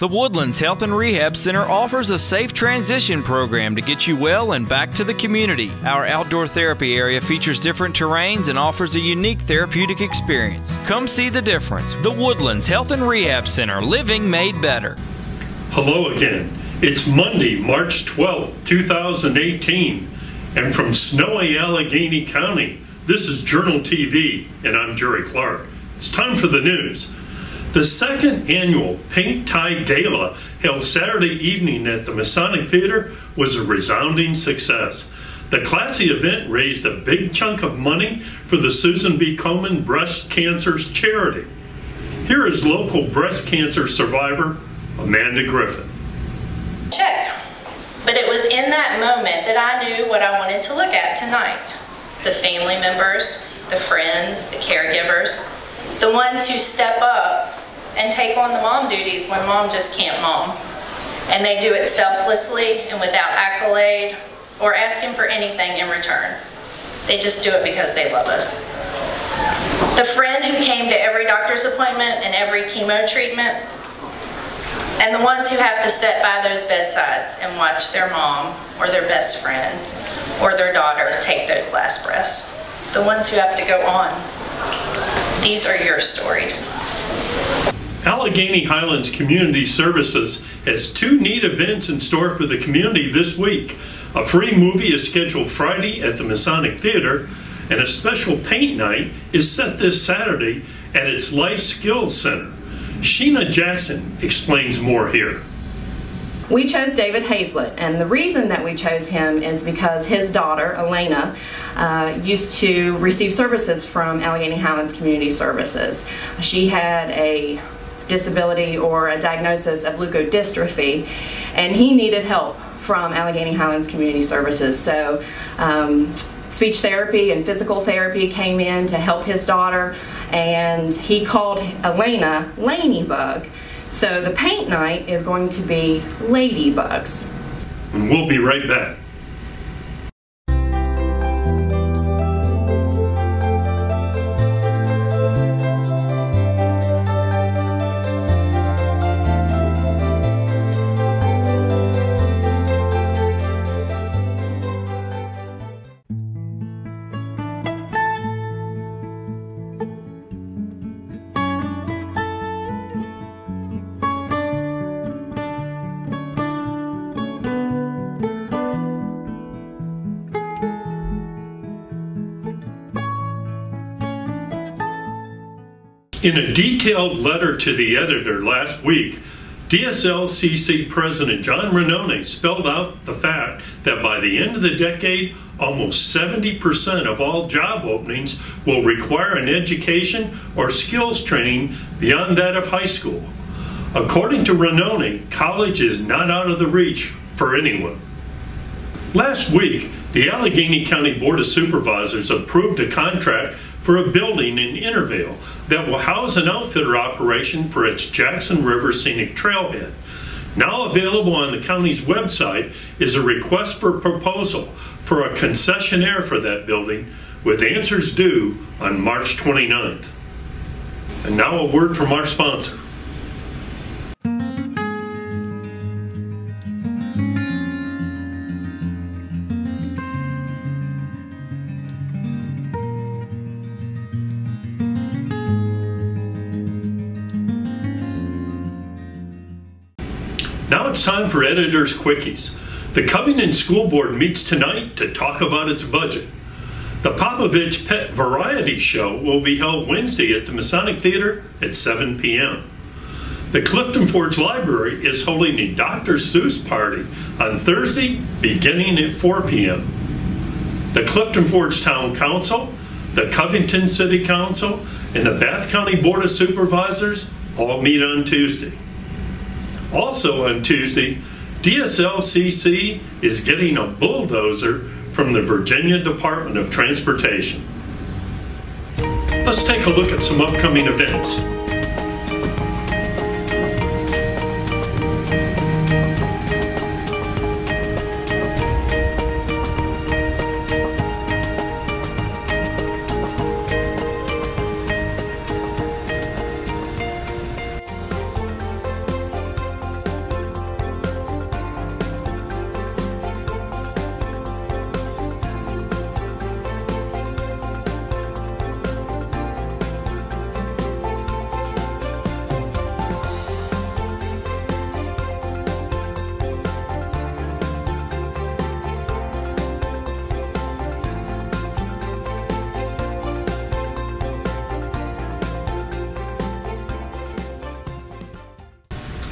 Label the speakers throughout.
Speaker 1: The Woodlands Health and Rehab Center offers a safe transition program to get you well and back to the community. Our outdoor therapy area features different terrains and offers a unique therapeutic experience. Come see the difference. The Woodlands Health and Rehab Center, living made better.
Speaker 2: Hello again. It's Monday, March 12th, 2018, and from snowy Alleghany County, this is Journal TV, and I'm Jerry Clark. It's time for the news. The second annual Pink Tie Gala, held Saturday evening at the Masonic Theater, was a resounding success. The classy event raised a big chunk of money for the Susan G. Komen Breast Cancer's charity. Here is local breast cancer survivor Amanda Griffith.
Speaker 3: Check. But it was in that moment that I knew what I wanted to look at tonight. The family members, the friends, the caregivers, the ones who step up and take on the mom duties when mom just can't mom. And they do it selflessly and without accolade or asking for anything in return. They just do it because they love us. The friend who came to every doctor's appointment and every chemo treatment, and the ones who have to sit by those bedsides and watch their mom or their best friend or their daughter take those last breaths. The ones who have to go on. These are your stories.
Speaker 2: Alleghany Highlands Community Services has two neat events in store for the community this week. A free movie is scheduled Friday at the Masonic Theater, and a special paint night is set this Saturday at its Life Skills Center. Sheena Jackson explains more here.
Speaker 4: We chose David Hazlett, and the reason that we chose him is because his daughter, Elena, uh, used to receive services from Alleghany Highlands Community Services. She had a disability or a diagnosis of leukodystrophy, and he needed help from Alleghany Highlands Community Services. So, um, speech therapy and physical therapy came in to help his daughter, and he called Elena Ladybug. So, the paint night is going to be Ladybugs.
Speaker 2: And we'll be right back. In a detailed letter to the editor last week, DSLCC President John Rainone spelled out the fact that by the end of the decade, almost 70% of all job openings will require an education or skills training beyond that of high school. According to Rainone, college is not out of the reach for anyone. Last week, the Alleghany County Board of Supervisors approved a contract for a building in Intervale that will house an outfitter operation for its Jackson River Scenic Trailhead. Now available on the county's website is a request for proposal for a concessionaire for that building with answers due on March 29th. And now a word from our sponsor. Now it's time for Editor's Quickies. The Covington School Board meets tonight to talk about its budget. The Popovich Pet Variety Show will be held Wednesday at the Masonic Theater at 7 p.m. The Clifton Forge Library is holding a Dr. Seuss party on Thursday beginning at 4 p.m. The Clifton Forge Town Council, the Covington City Council, and the Bath County Board of Supervisors all meet on Tuesday. Also on Tuesday, DSLCC is getting a bulldozer from the Virginia Department of Transportation. Let's take a look at some upcoming events.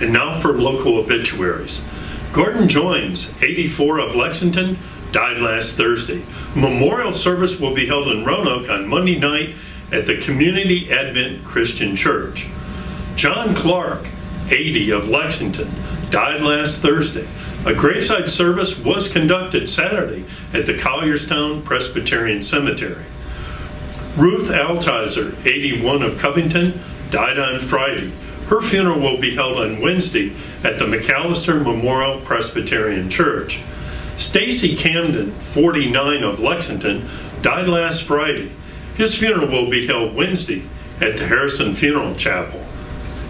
Speaker 2: And now for local obituaries. Gordon Joins, 84 of Lexington, died last Thursday. Memorial service will be held in Roanoke on Monday night at the Community Advent Christian Church. John Clark, 80 of Lexington, died last Thursday. A graveside service was conducted Saturday at the Collierstown Presbyterian Cemetery. Ruth Altizer, 81 of Covington, died on Friday. Her funeral will be held on Wednesday at the McAllister Memorial Presbyterian Church. Stacy Camden, 49 of Lexington, died last Friday. His funeral will be held Wednesday at the Harrison Funeral Chapel.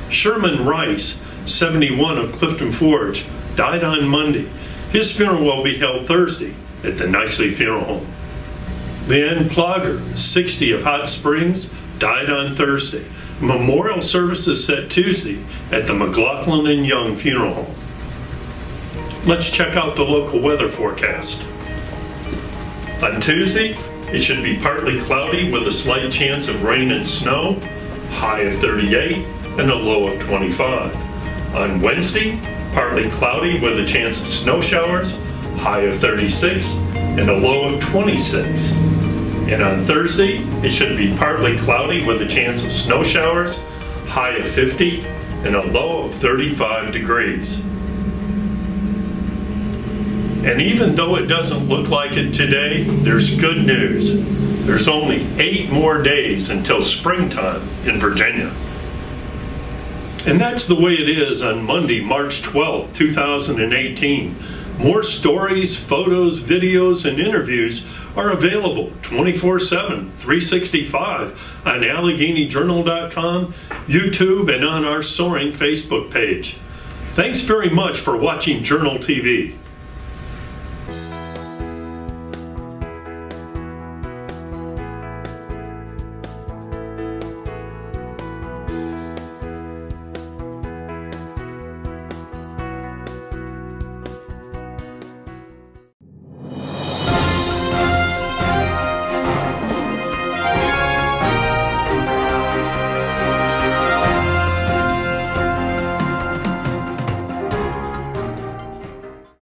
Speaker 2: Sherman Rice, 71 of Clifton Forge, died on Monday. His funeral will be held Thursday at the Nicely Funeral Home. Leanne Plogger, 60 of Hot Springs, died on Thursday. Memorial service is set Tuesday at the McLaughlin and Young Funeral Home. Let's check out the local weather forecast. On Tuesday, it should be partly cloudy with a slight chance of rain and snow, high of 38 and a low of 25. On Wednesday, partly cloudy with a chance of snow showers, high of 36 and a low of 26. And on Thursday, it should be partly cloudy with a chance of snow showers, high of 50 and a low of 35 degrees. And even though it doesn't look like it today, there's good news. There's only eight more days until springtime in Virginia. And that's the way it is on Monday, March 12, 2018. More stories, photos, videos, and interviews are available 24 7, 365 on AlleghanyJournal.com, YouTube, and on our Soaring Facebook page. Thanks very much for watching Journal TV.